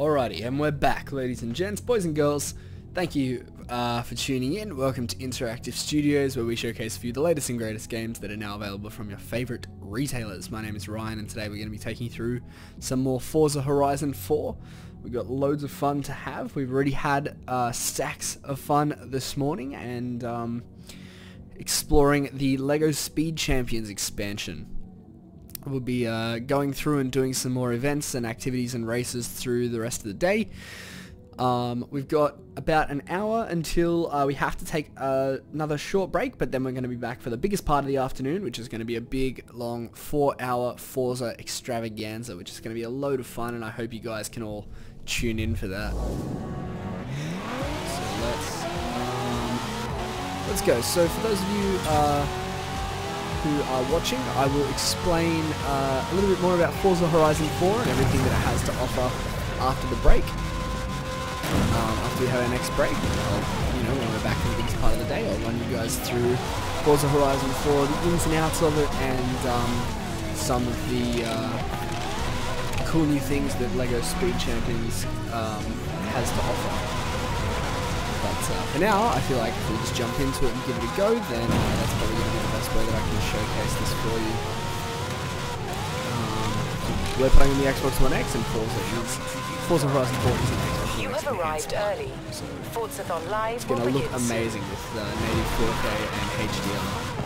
Alrighty, and we're back, ladies and gents, boys and girls. Thank you uh, for tuning in. Welcome to Interactive Studios, where we showcase for you the latest and greatest games that are now available from your favorite retailers. My name is Ryan, and today we're going to be taking you through some more Forza Horizon 4. We've got loads of fun to have. We've already had uh, stacks of fun this morning, and um, exploring the LEGO Speed Champions expansion. We'll be uh, going through and doing some more events and activities and races through the rest of the day. Um, we've got about an hour until uh, we have to take uh, another short break, but then we're going to be back for the biggest part of the afternoon, which is going to be a big, long, four-hour Forza extravaganza, which is going to be a load of fun, and I hope you guys can all tune in for that. So let's um, let's go. So for those of you uh, who are watching, I will explain uh, a little bit more about Forza Horizon 4 and everything that it has to offer after the break um, after we have our next break. I'll, you know, when we're back in the biggest part of the day, I'll run you guys through Forza Horizon 4, the ins and outs of it, and um, some of the uh, cool new things that LEGO Speed Champions um, has to offer. But uh, for now, I feel like if we just jump into it and give it a go, then uh, that's probably going to be the best way that I can showcase this for you. Um, we're playing on the Xbox One X and Forza is Forza Horizon 4 is an Xbox You One have arrived early. So Forzathon Live it's gonna look amazing with uh, native 4K and HDR.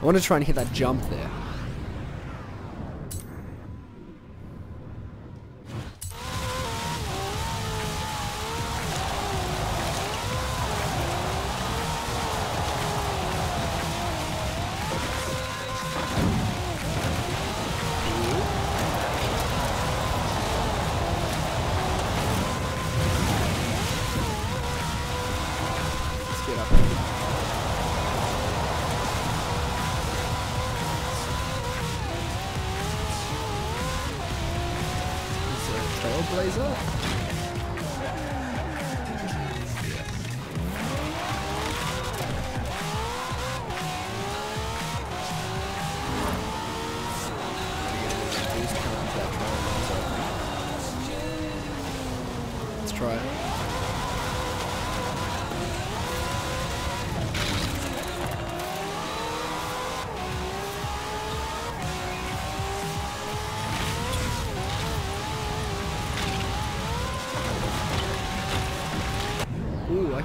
I want to try and hit that jump there.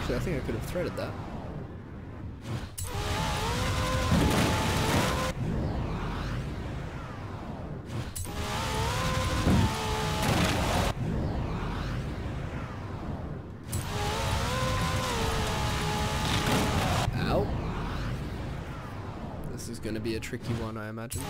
Actually, I think I could have threaded that. Ow. This is going to be a tricky one, I imagine.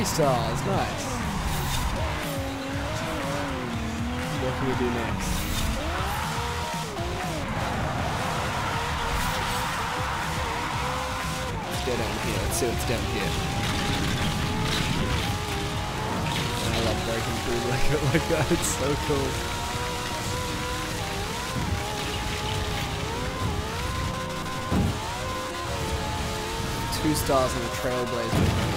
Three stars, nice. What can we do next? Let's go down here. Let's see what's down here. I love breaking through like it like that. It's so cool. Two stars on the Trailblazer.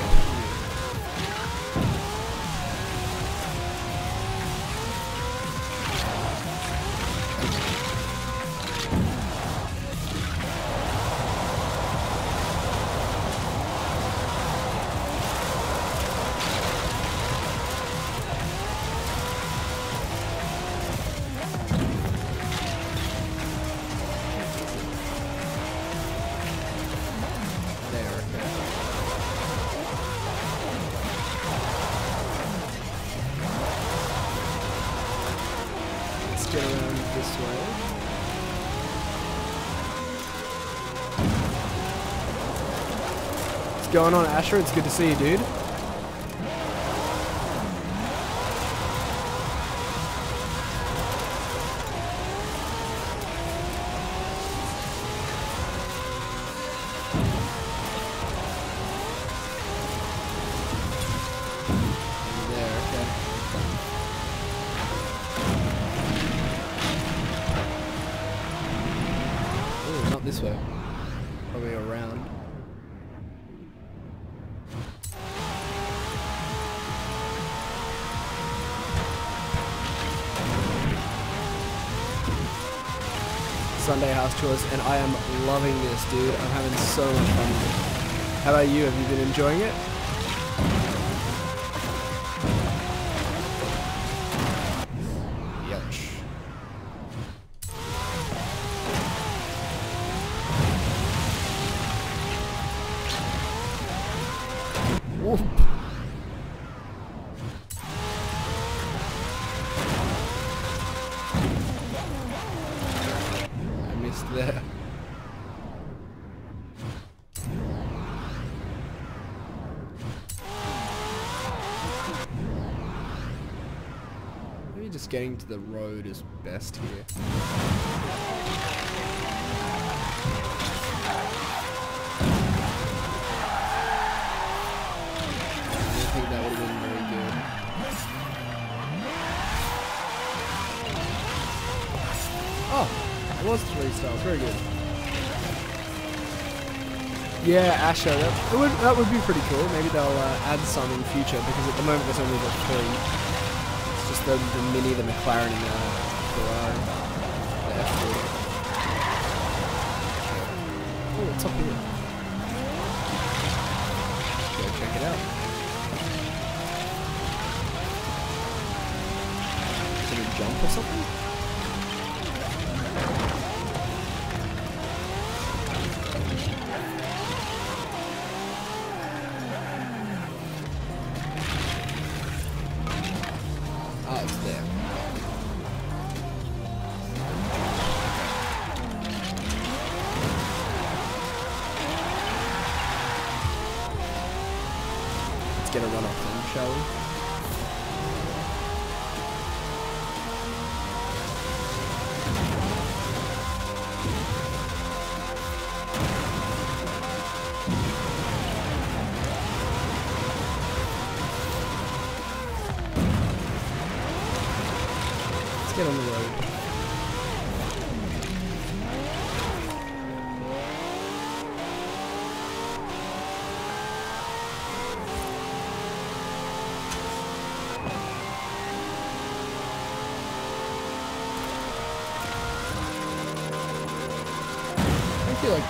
Going on, Asher? It's good to see you, dude. This way. Probably around. Sunday house chores, and I am loving this, dude. I'm having so much fun. How about you? Have you been enjoying it? Getting to the road is best here. Oh, it was three stars. Very good. Yeah, Asher, that, that would that would be pretty cool. Maybe they'll uh, add some in future because at the moment there's only the three. The, the Mini, the McLaren, and the Ferrari. The F40. Oh, it's up here. Go check it out. Is it a jump or something?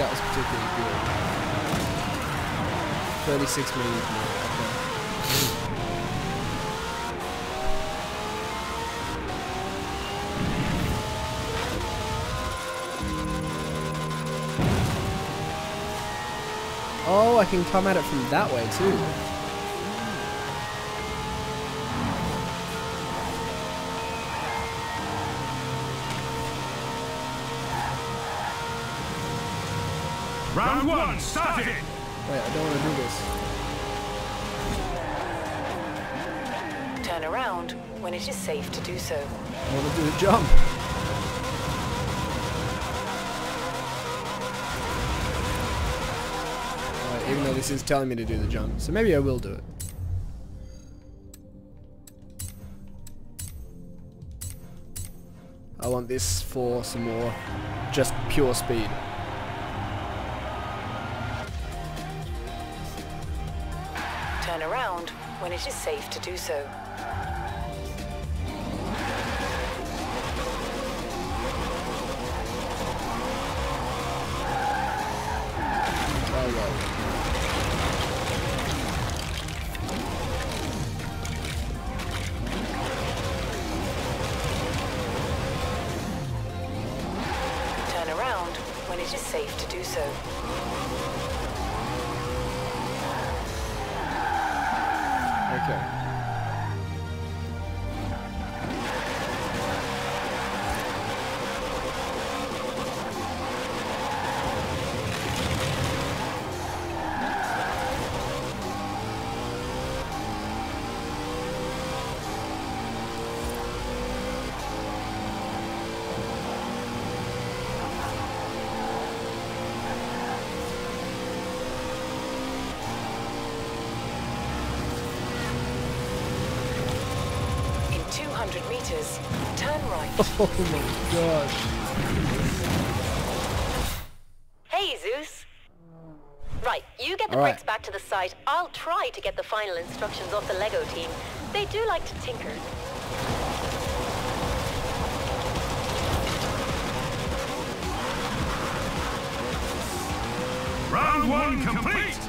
That was particularly good. 36 million. Okay. Oh, I can come at it from that way too. Round one, started! Wait, I don't want to do this. Turn around when it is safe to do so. I want to do the jump. Alright, even though this is telling me to do the jump, so maybe I will do it. I want this for some more just pure speed. When it is safe to do so. Oh my gosh. Hey, Zeus. Right, you get the All right. bricks back to the site. I'll try to get the final instructions off the Lego team. They do like to tinker. Round one complete.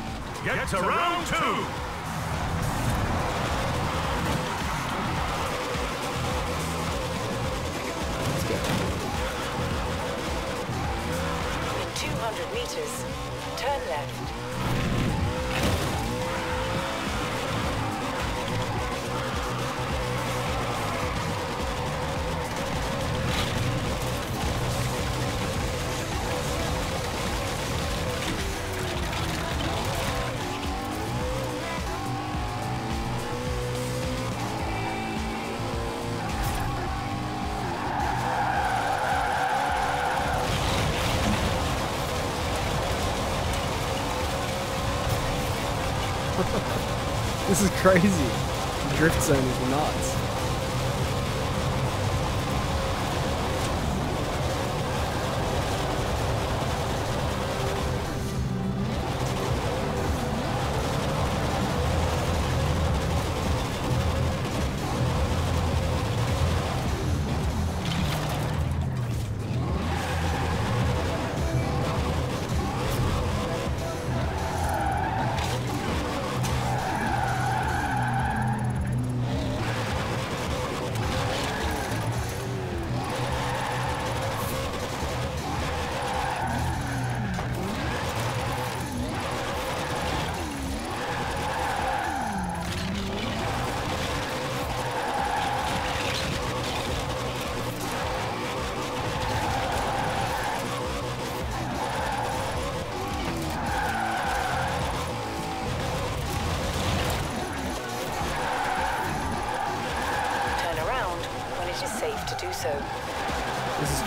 Get to round two. Meters, turn left. Crazy. Drift zone is nuts.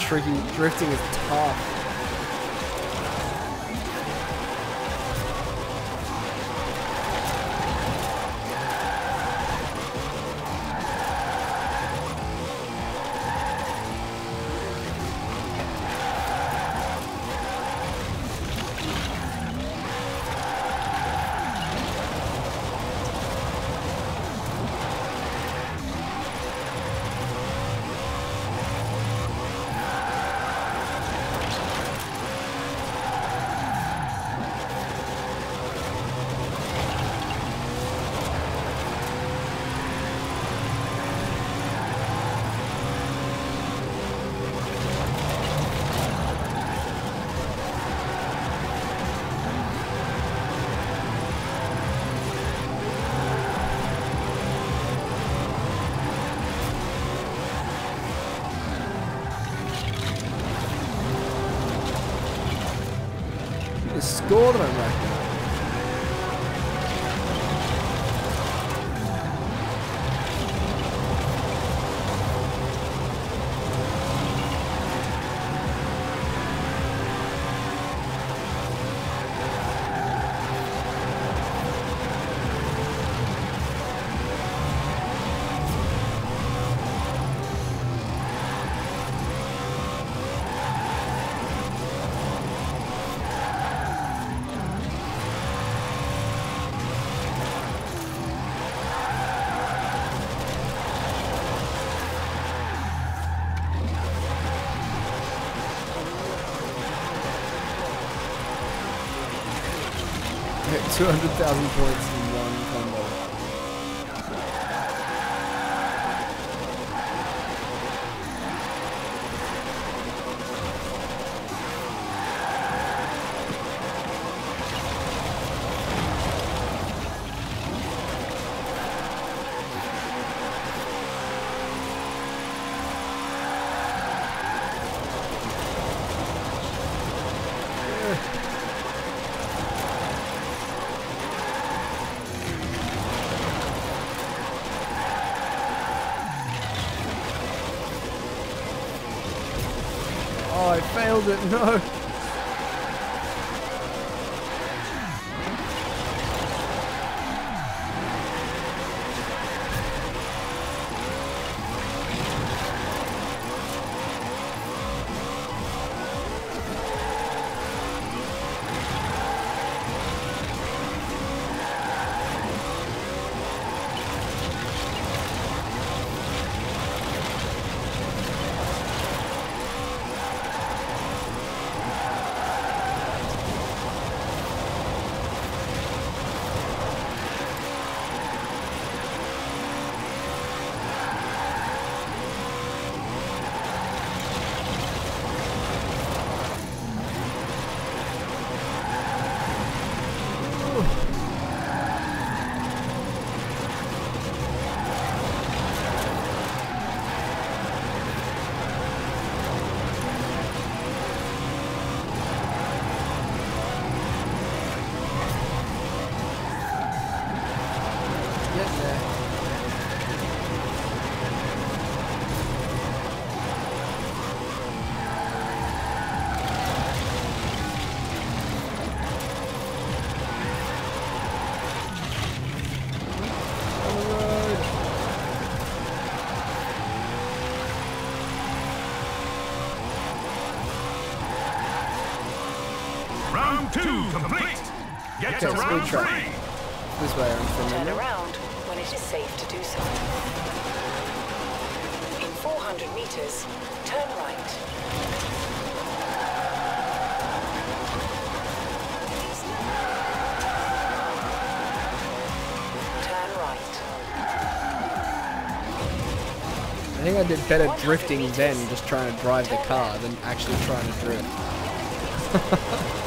This. Drifting is tough. The score that I'm racking 200,000 points No. Get to round three. This way I'm from Turn around when it is safe to do so. In 400 meters, turn right. Turn right. I think I did better drifting then, just trying to drive the car, than actually trying to drift.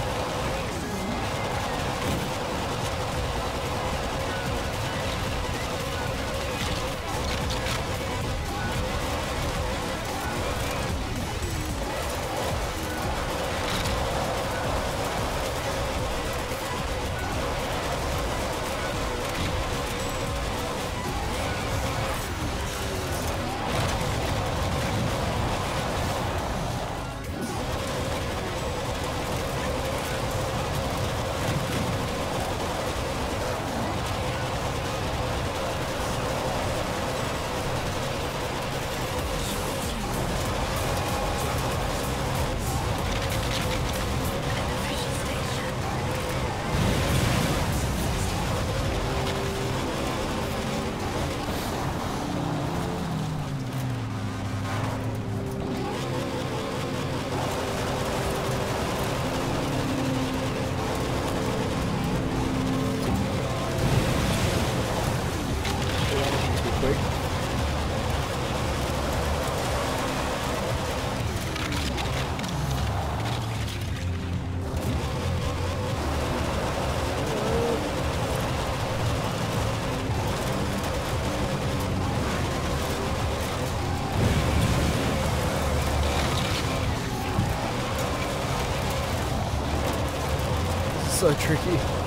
So tricky.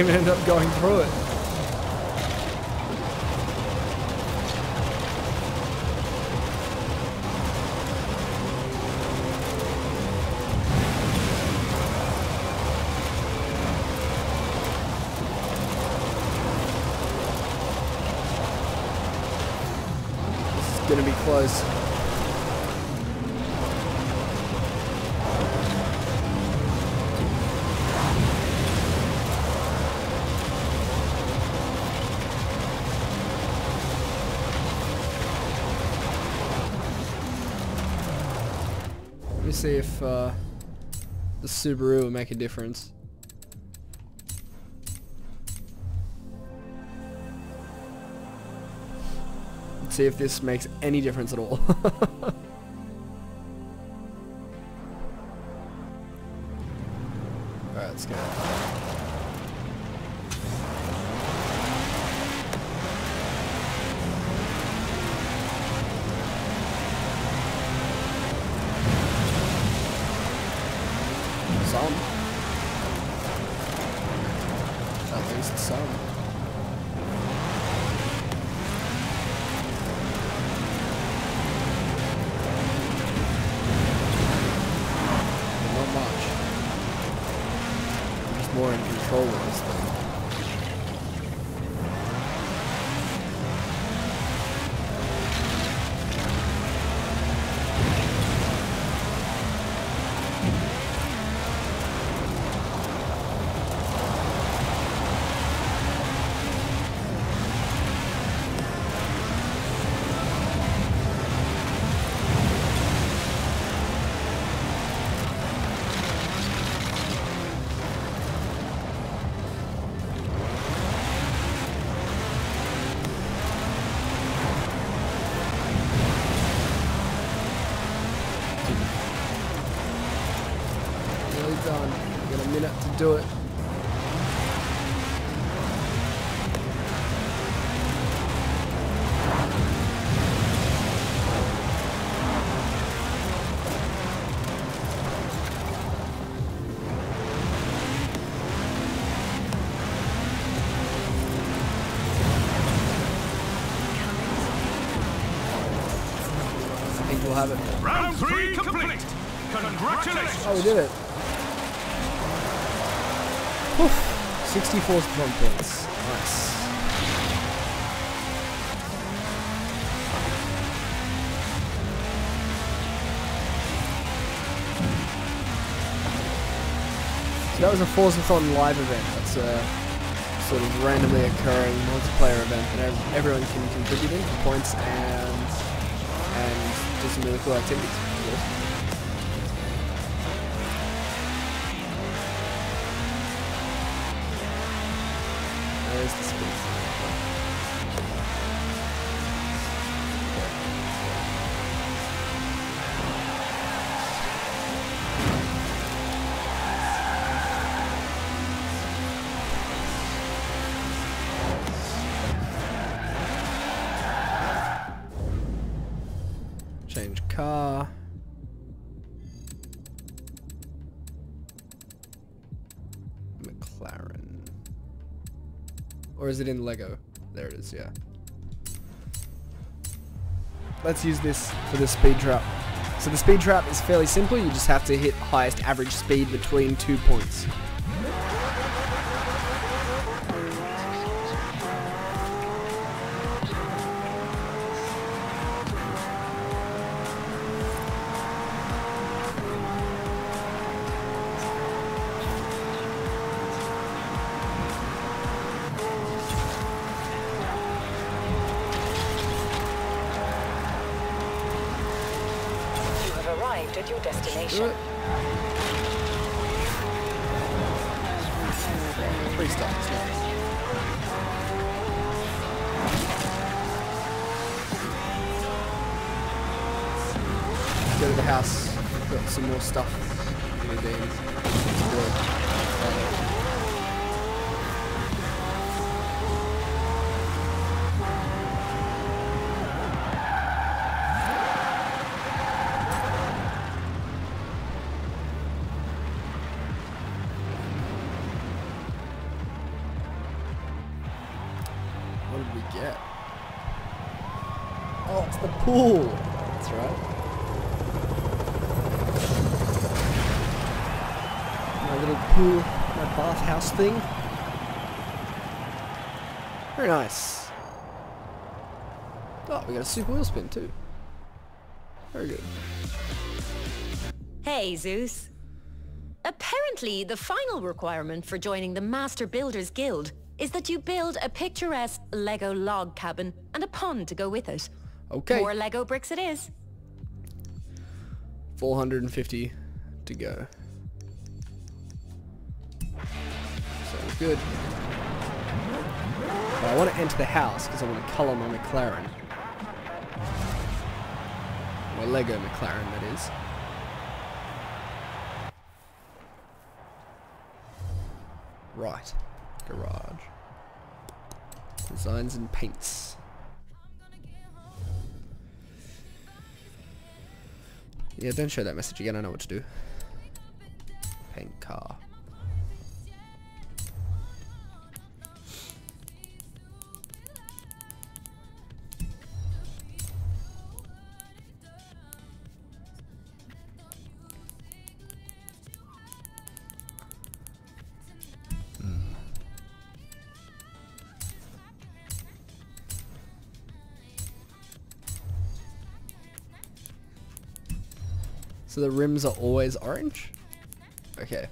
Even end up going through it. Me see if uh, the Subaru will make a difference. Let's see if this makes any difference at all. Round three complete. Congratulations. Oh, we did it. Whew. 64 strong points. Nice. So that was a Forzathon live event. That's a sort of randomly occurring multiplayer event that everyone can contribute in points and do some really cool activities. Is it in Lego? There it is, yeah. Let's use this for the speed trap. So the speed trap is fairly simple, you just have to hit highest average speed between two points. Do Oh, it's the pool. That's right. My little pool, my bathhouse thing. Very nice. Oh, we got a super wheel spin too. Very good. Hey, Zeus. Apparently, the final requirement for joining the Master Builders Guild is that you build a picturesque Lego log cabin and a pond to go with it. Okay. More Lego bricks it is. 450 to go. Sounds good. But I want to enter the house because I want to colour my McLaren. My Lego McLaren, that is. Right. Garage. Designs and paints. Yeah, don't show that message again. I know what to do. Paint car. The rims are always orange? Okay.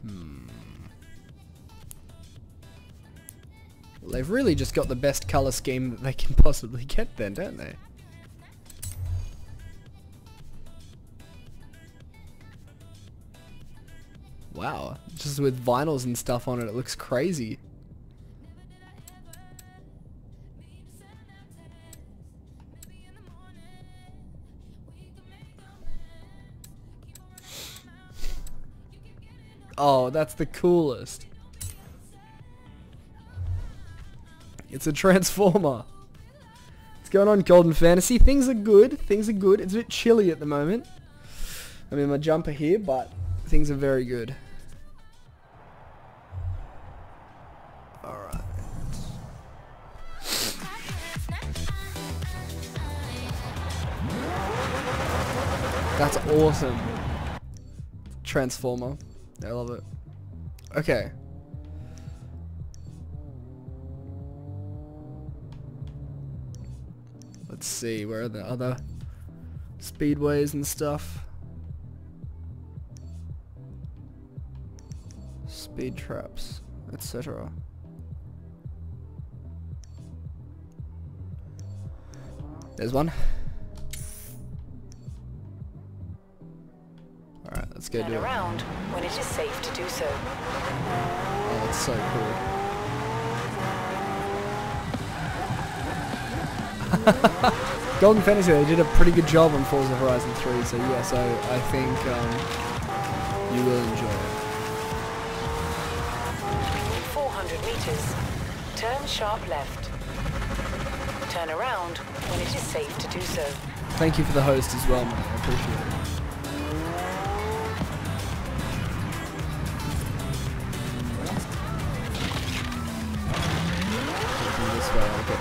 Hmm. Well, they've really just got the best color scheme that they can possibly get then, don't they? Wow, just with vinyls and stuff on it, it looks crazy. Oh, that's the coolest. It's a transformer. What's going on, Golden Fantasy? Things are good. Things are good. It's a bit chilly at the moment. I'm in my jumper here, but things are very good. Alright. That's awesome. Transformer. I love it. Okay. Let's see, where are the other speedways and stuff? Speed traps, etc. There's one. Let's go Turn do it. around when it is safe to do so. Oh, that's so cool. Golden Fantasy, they did a pretty good job on Forza Horizon 3, so yeah, so I think um, you will enjoy it. 400 meters, turn sharp left. Turn around when it is safe to do so. Thank you for the host as well, man. I appreciate it.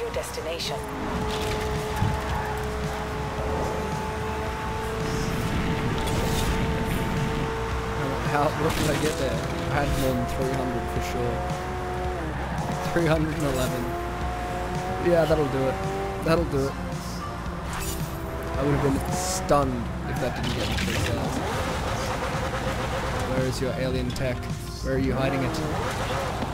your destination. How, what did I get there? I had more than 300 for sure. 311. Yeah, that'll do it. That'll do it. I would have been stunned if that didn't get me 3,000. Where is your alien tech? Where are you hiding it?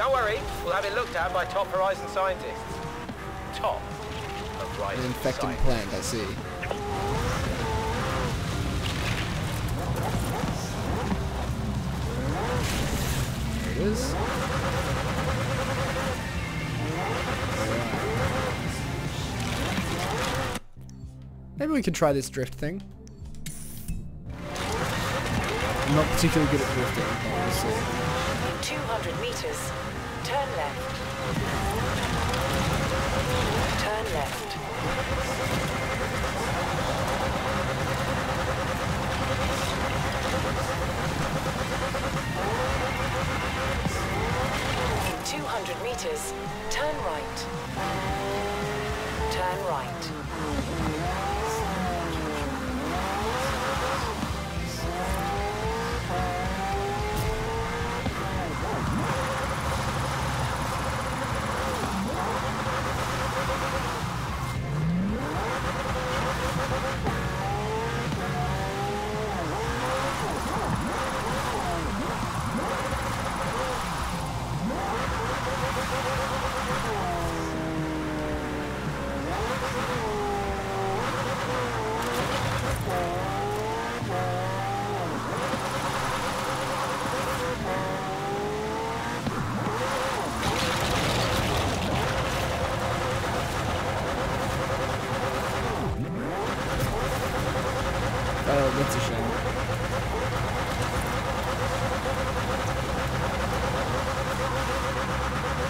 Don't worry, we'll have it looked at by top Horizon scientists. Top Horizon An infected scientists. plant, I see. There it is. Maybe we could try this drift thing. I'm not particularly good at drifting, but meters, turn right. Turn right.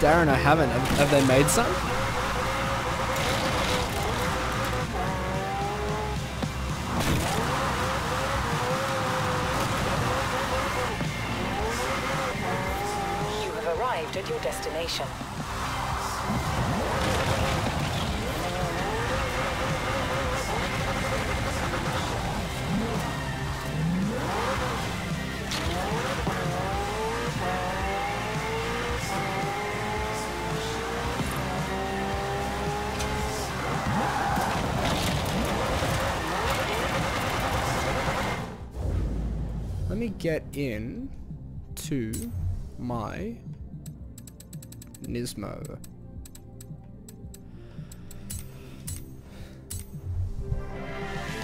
Darren, I haven't. Have, have they made some? Get in to my Nismo.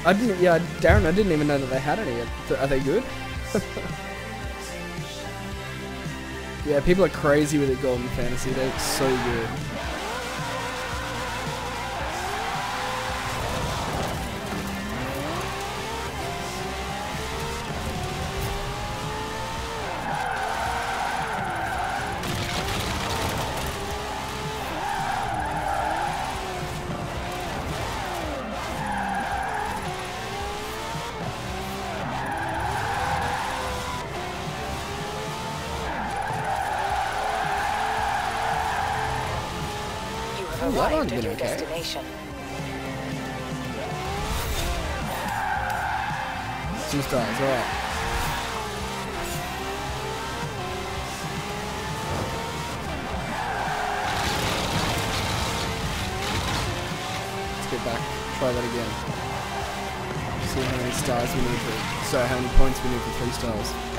I didn't. Yeah, Darren, I didn't even know that they had any. Are they good? yeah, people are crazy with it. Golden Fantasy. They're so good. That one's been okay. destination. Two stars. All right. Let's get back. Try that again. See how many stars we need for. So how many points we need for three stars.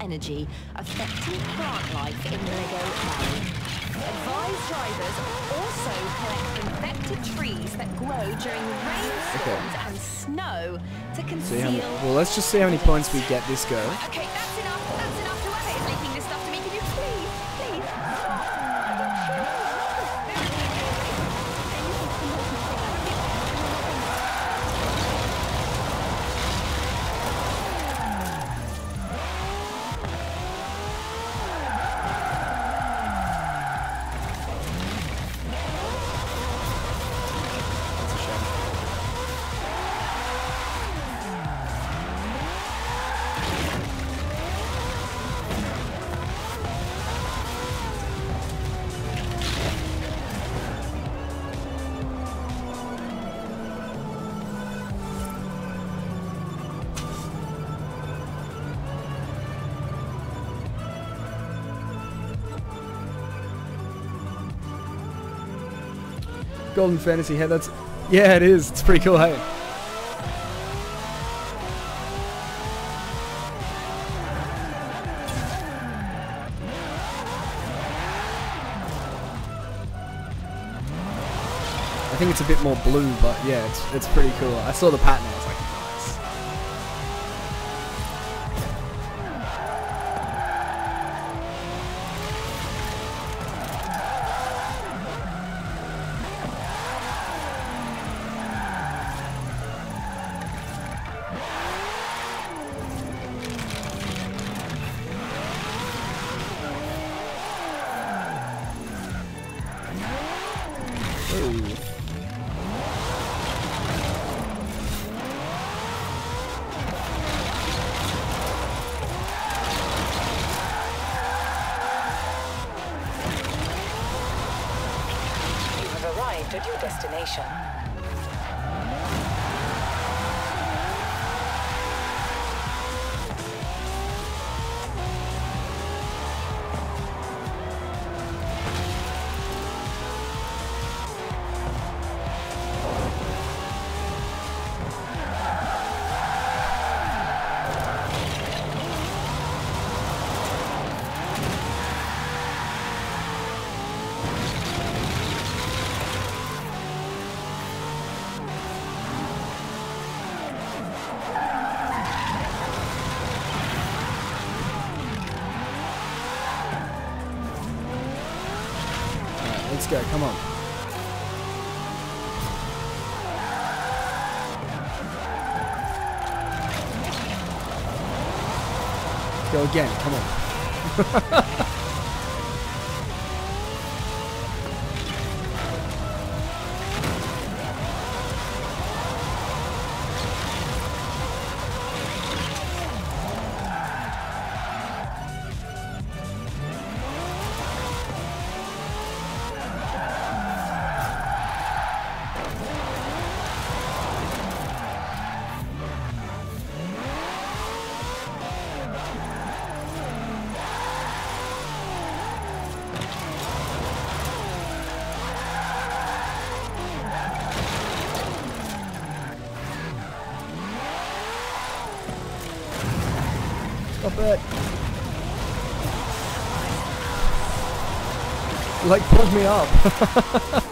Energy affecting plant life in Lego Valley. Advise drivers also collect infected trees that grow during rainstorms and snow to conceal. many, well, let's just see how many points we get this go. Okay, Golden Fantasy Head, that's... Yeah, it is. It's pretty cool, hey? I think it's a bit more blue, but yeah, it's, it's pretty cool. I saw the pattern, go. Come on. Go again. Come on. Like pulled me up.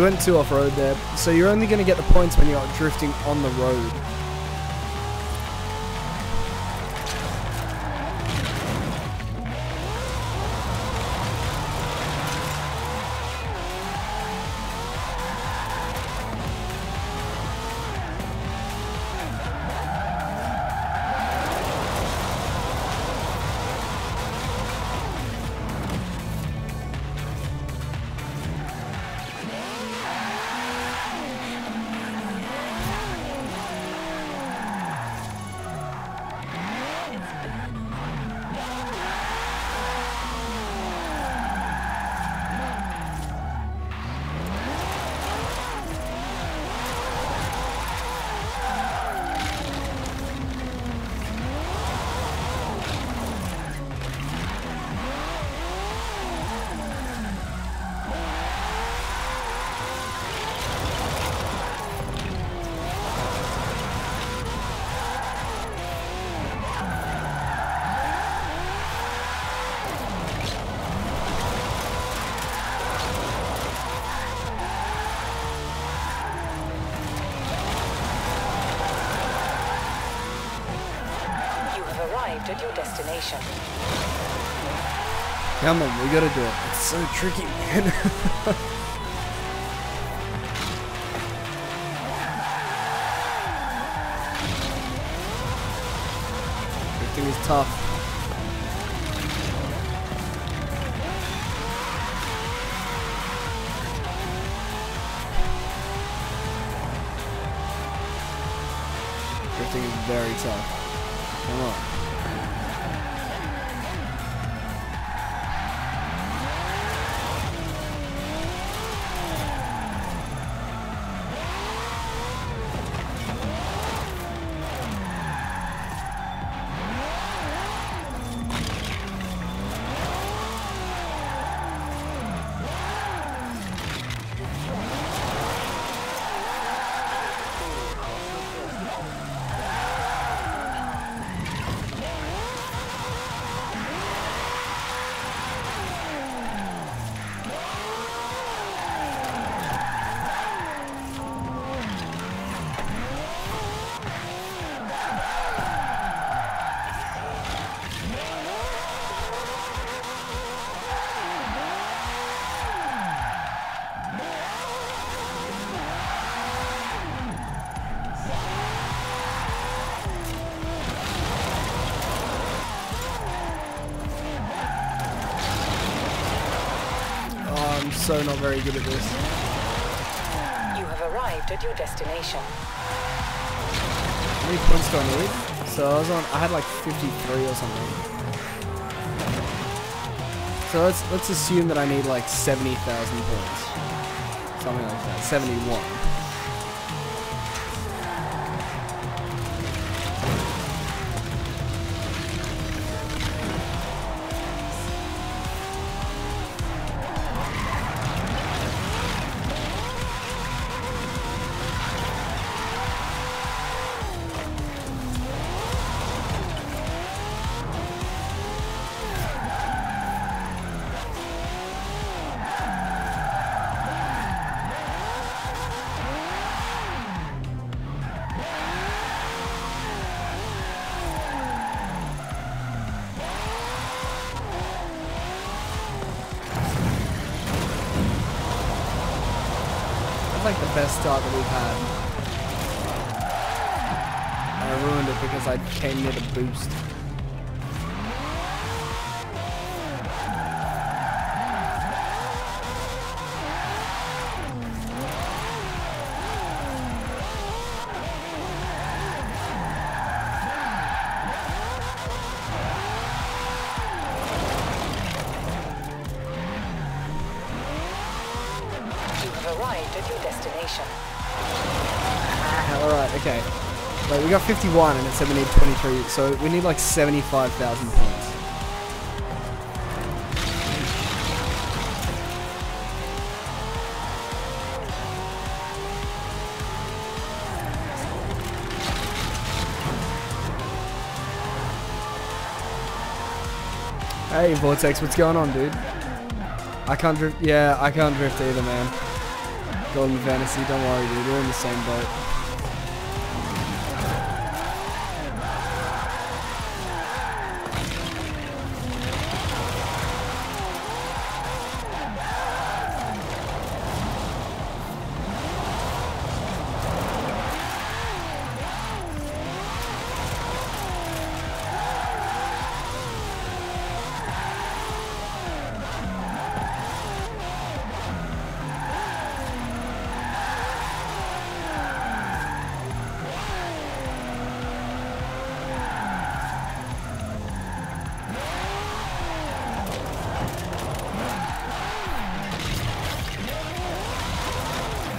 we went too off road there. So you're only going to get the points when you're drifting on the road. Arrived at your destination. Come on, we gotta do it. It's so tricky, man. Drifting is tough. So not very good at this. You have arrived at your destination. How many points do I need? So I was on. I had like 53 or something. So let's let's assume that I need like 70,000 points, something like that. 71. Best start that we've had. I ruined it because I came near the boost. Got 51 and it said we need 23, so we need like 75,000 points. Hey Vortex, what's going on, dude? I can't drift. Yeah, I can't drift either, man. Golden Fantasy, don't worry, dude. We're in the same boat.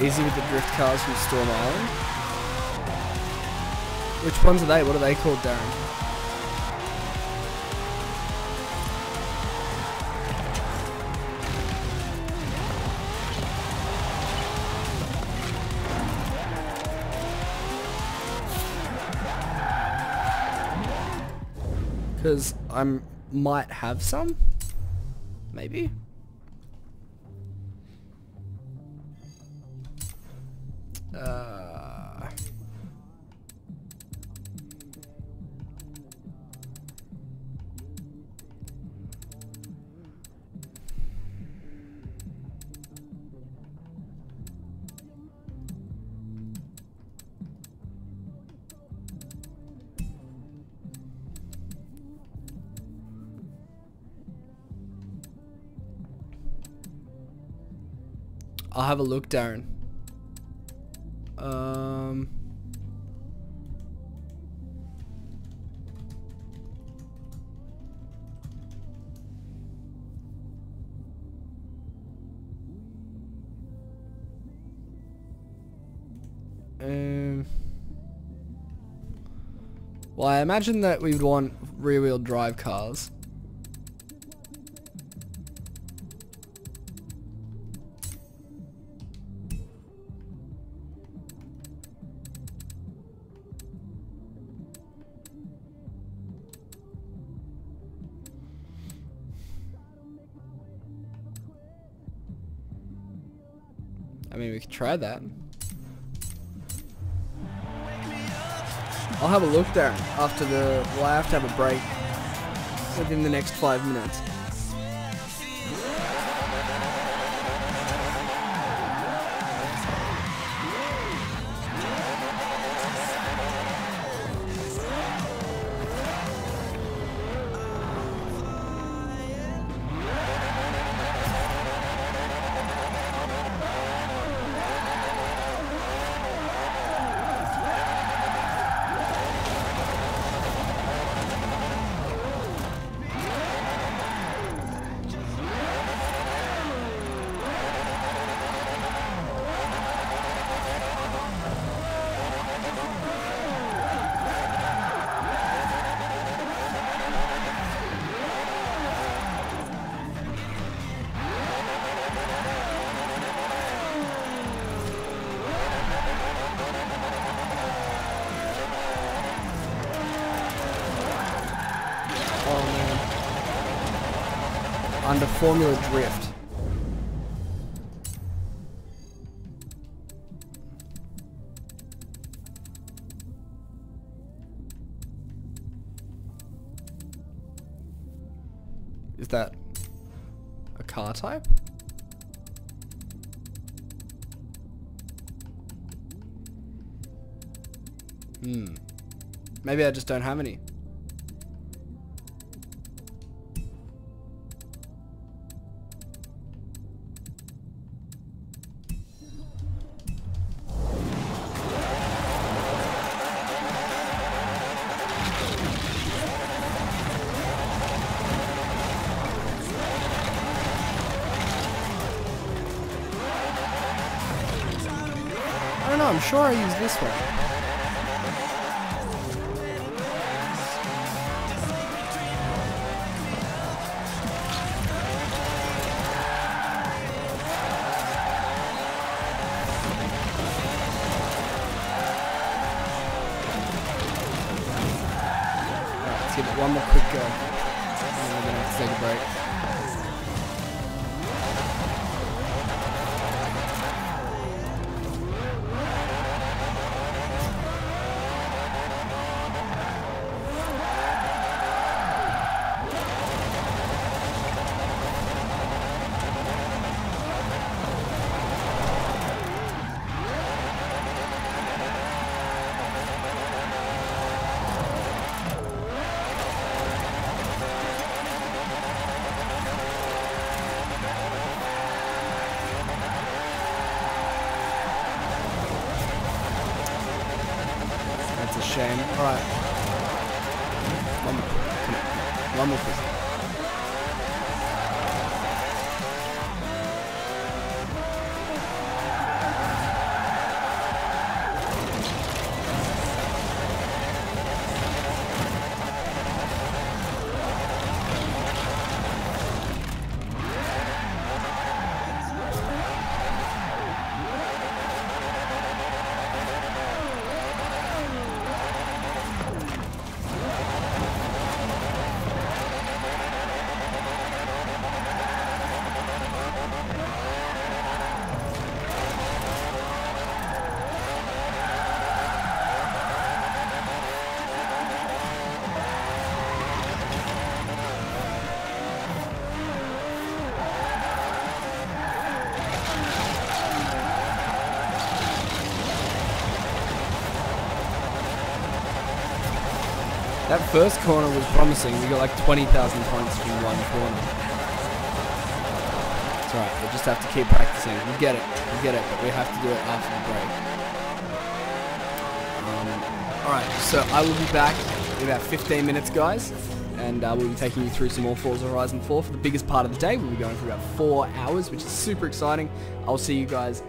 Easy with the drift cars from Storm Island. Which ones are they? What are they called, Darren? Because I might have some. Maybe. Have a look, Darren. Um. Um. Well, I imagine that we would want rear-wheel drive cars. Try that. I'll have a look there after the. Well, I have to have a break within the next five minutes. That a car type? Hmm. Maybe I just don't have any. Shame. Alright. One more. Come on. One more quick. First corner was promising. We got like 20,000 points from one corner. It's alright, we'll just have to keep practicing. We get it, we get it, but we have to do it after the break. Um, alright, so I will be back in about 15 minutes, guys. And uh, we'll be taking you through some more Forza Horizon 4 for the biggest part of the day. We'll be going for about four hours, which is super exciting. I'll see you guys